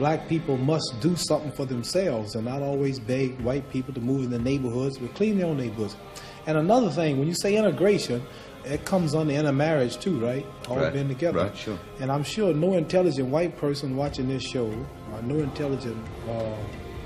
black people must do something for themselves and not always beg white people to move in the neighborhoods, but clean their own neighborhoods. And another thing, when you say integration, it comes under intermarriage too, right? All Right, being together. right, sure. And I'm sure no intelligent white person watching this show, or no intelligent uh,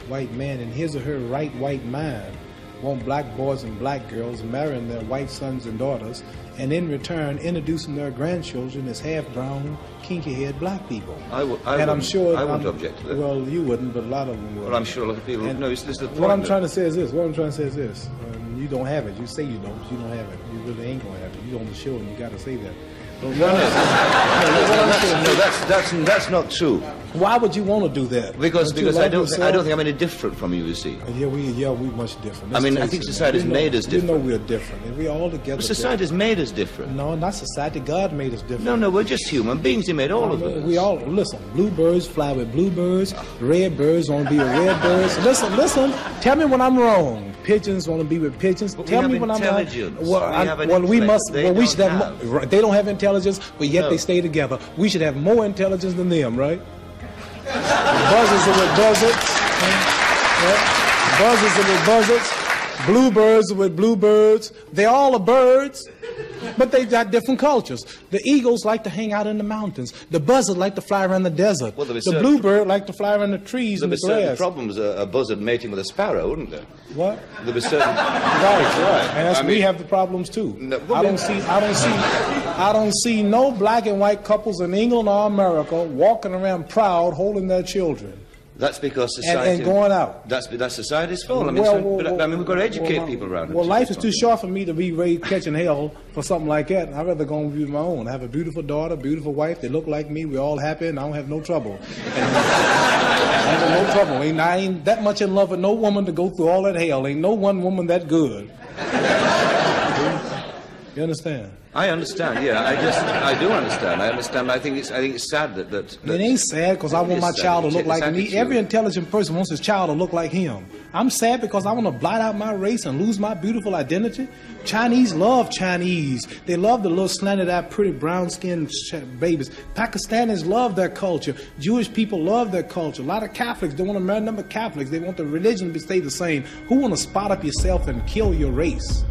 white man in his or her right white mind, want black boys and black girls marrying their white sons and daughters, and in return introducing their grandchildren as half brown, kinky haired black people. I w- I and I'm sure I wouldn't I'm- object to that. Well, you wouldn't, but a lot of them would. Well, I'm sure a lot of people. And no, it's, this the point. what I'm that- trying to say is this. What I'm trying to say is this. Um, you don't have it. You say you don't. but You don't have it. You really ain't gonna have it. You on the show, and you got to say that. No, no, no, no, that's, that's, that's not true. Why would you want to do that? Because, Don't you because I don't, think, I don't think I'm any different from you, you see. Uh, yeah, we yeah we much different. I mean, I think face it, society's man. We know- made us We know different. we're different, and we all together. But society's made us different. different. No, not society. God made us different. No, no, we're just human beings. He made all of us. We all listen. Bluebirds fly with bluebirds. Red birds want to be with red birds. Listen, listen. Tell me when I'm wrong. Pigeons want to be with pigeons. But Tell me when I'm wrong. intelligence. Well, We I- have well we must. they well, we don't should have. have. They don't have intelligence, but yet No. they stay together. We should have more intelligence than them, right? Buzzards are with buzzards. Yeah. Buzzards are with buzzards. Bluebirds with bluebirds. They all are birds, but they got different cultures. The eagles like to hang out in the mountains. The buzzard like to fly around the desert. Well, the bluebird like to fly around the trees There'd and be the certain problems, a, a buzzard mating with a sparrow, wouldn't there? What? There'd be certain. Right, right. And that's I we have the problems too. No, well, I don't see I don't see I don't see no black and white couples in England or America walking around proud holding their children. That's because society. and going out. That's that's society's fault. I mean, Well, so- well, but, I mean, we've got to educate well, people around. it. Well, life is too short for me to be raised catching hell for something like that. I'd rather go and be my own. I have a beautiful daughter, beautiful wife. They look like me. We're all happy, and I don't have no trouble. And I got no trouble. Ain't, I ain't that much in love with no woman to go through all that hell. Ain't no one woman that good. You understand? I understand. Yeah, I just I do understand. I understand. I think it's I think it's sad that that. that It ain't sad because I want my sad. child to look it's like me. Every intelligent person wants his child to look like him. I'm sad because I want to blot out my race and lose my beautiful identity. Chinese love Chinese. They love the little slanted eyed, pretty brown skinned babies. Pakistanis love their culture. Jewish people love their culture. A lot of Catholics don't want to marry number of Catholics. They want the religion to stay the same. Who want to spot up yourself and kill your race?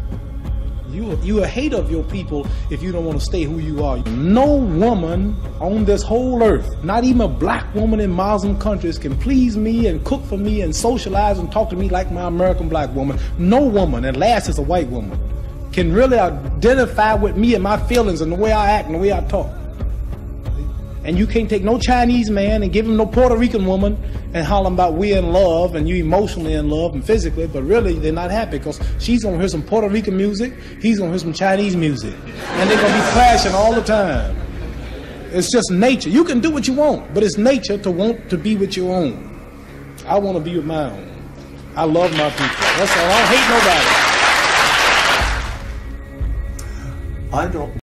You you a hater of your people if you don't want to stay who you are. No woman on this whole earth, not even a black woman in Muslim countries, can please me and cook for me and socialize and talk to me like my American black woman. No woman, and last is a white woman, can really identify with me and my feelings and the way I act and the way I talk. And you can't take no Chinese man and give him no Puerto Rican woman and holler about we in love and you emotionally in love and physically, but really they're not happy because she's gonna hear some Puerto Rican music, he's gonna hear some Chinese music, and they're gonna be clashing all the time. It's just nature. You can do what you want, but it's nature to want to be with your own. I want to be with my own. I love my people. That's all. I don't hate nobody. I don't